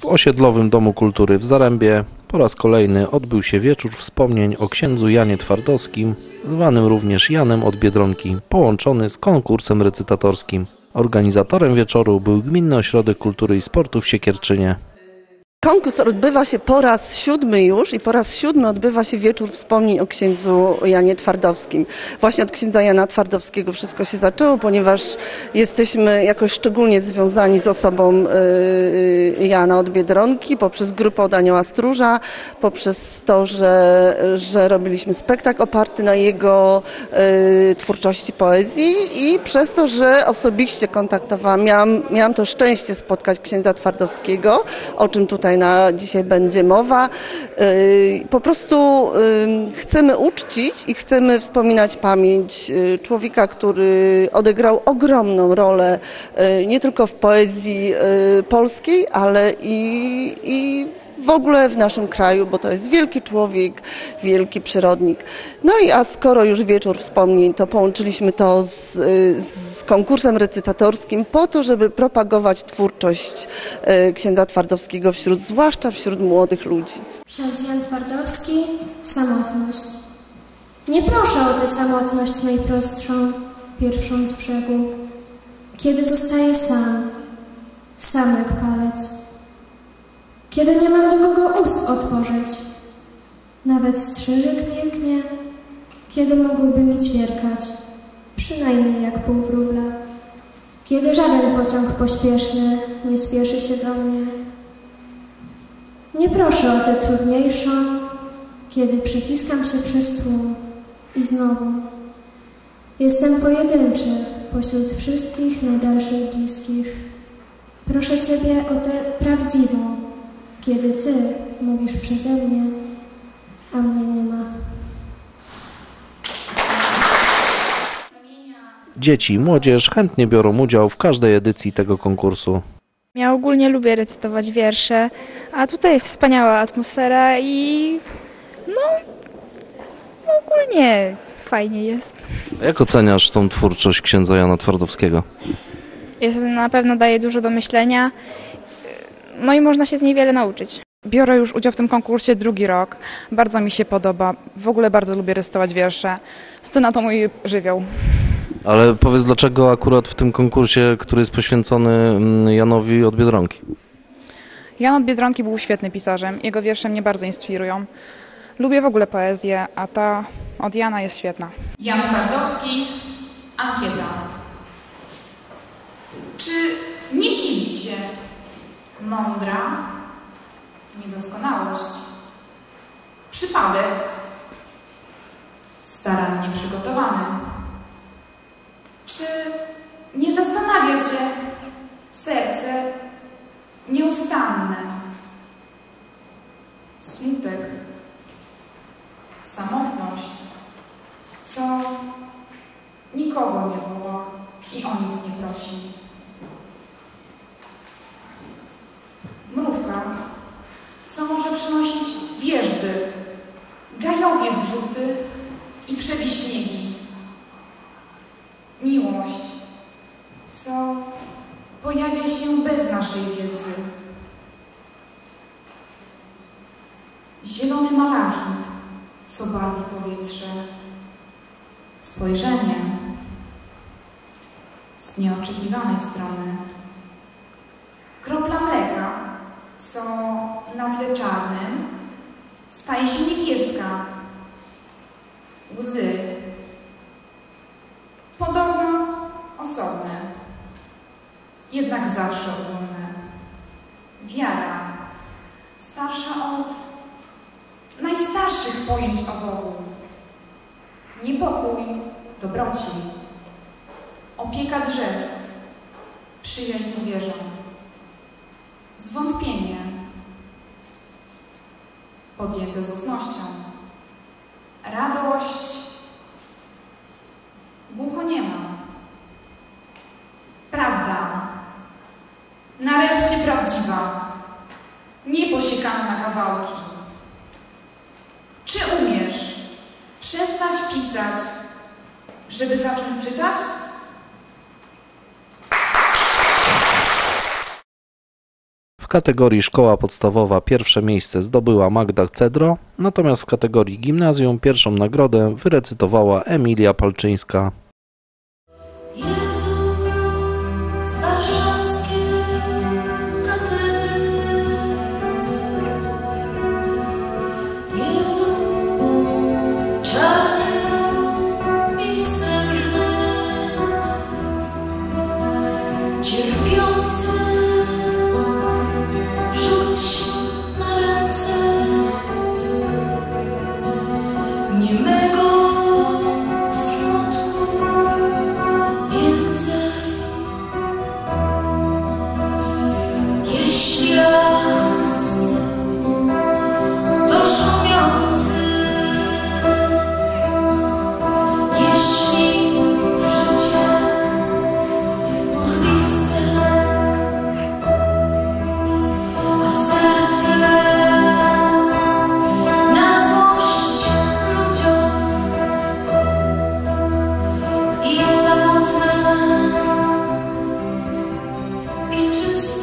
W osiedlowym Domu Kultury w Zarębie po raz kolejny odbył się wieczór wspomnień o księdzu Janie Twardowskim, zwanym również Janem od Biedronki, połączony z konkursem recytatorskim. Organizatorem wieczoru był Gminny Ośrodek Kultury i Sportu w Siekierczynie. Konkurs odbywa się po raz siódmy już i po raz siódmy odbywa się wieczór wspomnień o księdzu Janie Twardowskim. Właśnie od księdza Jana Twardowskiego wszystko się zaczęło, ponieważ jesteśmy jakoś szczególnie związani z osobą y, Jana od Biedronki, poprzez grupę od Anioła Stróża, poprzez to, że, że robiliśmy spektakl oparty na jego y, twórczości poezji i przez to, że osobiście kontaktowałam, miałam, miałam to szczęście spotkać księdza Twardowskiego, o czym tutaj na dzisiaj będzie mowa. Y, Po prostu y, chcemy uczcić i chcemy wspominać pamięć y, człowieka, który odegrał ogromną rolę nie tylko w poezji polskiej, ale i, i w ogóle w naszym kraju, bo to jest wielki człowiek, wielki przyrodnik. No i a skoro już wieczór wspomnień, to połączyliśmy to z, z konkursem recytatorskim po to, żeby propagować twórczość y, księdza Twardowskiego wśród, zwłaszcza wśród młodych ludzi. Ksiądz Jan Twardowski, samotność. Nie proszę o tę samotność najprostszą, pierwszą z brzegu, kiedy zostaję sam, sam jak palec. Kiedy nie mam do kogo ust otworzyć, nawet strzyżyk milknie, kiedy mógłby mi ćwierkać, przynajmniej jak pół wróbla. Kiedy żaden pociąg pośpieszny nie spieszy się do mnie, nie proszę o tę trudniejszą, kiedy przeciskam się przez tłum i znowu. Jestem pojedynczy pośród wszystkich najdalszych bliskich. Proszę Ciebie o tę prawdziwą, kiedy Ty mówisz przeze mnie, a mnie nie ma. Dzieci i młodzież chętnie biorą udział w każdej edycji tego konkursu. Ja ogólnie lubię recytować wiersze, a tutaj jest wspaniała atmosfera i no ogólnie fajnie jest. Jak oceniasz tą twórczość księdza Jana Twardowskiego? jest. Na pewno daje dużo do myślenia, no i można się z niej wiele nauczyć. Biorę już udział w tym konkursie drugi rok. Bardzo mi się podoba. W ogóle bardzo lubię recytować wiersze. Scena to mój żywioł. Ale powiedz, dlaczego akurat w tym konkursie, który jest poświęcony mm, Janowi od Biedronki? Jan od Biedronki był świetnym pisarzem. Jego wiersze mnie bardzo inspirują. Lubię w ogóle poezję, a ta od Jana jest świetna. Jan Twardowski, ankieta. Czy nie dziwi Cię mądra niedoskonałość? Przypadek starannie przygotowany. Czy nie zastanawia Cię serce nieustanne? Smutek, samotność, co nikogo nie woła i o nic nie prosi. Pojawia się bez naszej wiedzy. Zielony malachit, co barwi powietrze. Spojrzenie z nieoczekiwanej strony. Kropla mleka, co na tle czarnym staje się niebieska. Łzy. Jednak zawsze ogólne. Wiara, starsza od najstarszych pojęć o Bogu. Niepokój, dobroci, opieka drzew, przyjaźń zwierząt, zwątpienie, podjęte z ufnością, radość, prawdziwa, nie posiekana na kawałki. Czy umiesz przestać pisać, żeby zacząć czytać? W kategorii szkoła podstawowa pierwsze miejsce zdobyła Magda Cedro, natomiast w kategorii gimnazjum pierwszą nagrodę wyrecytowała Emilia Palczyńska.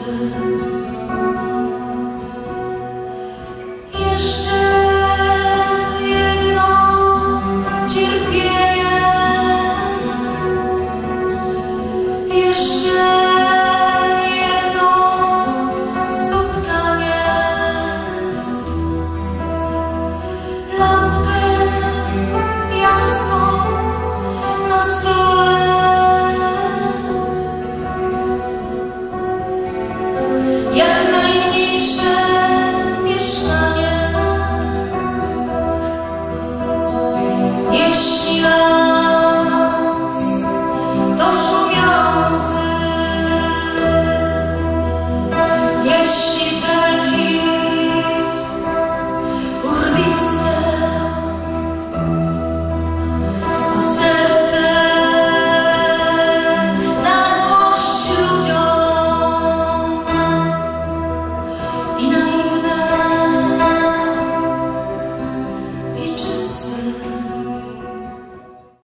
sun.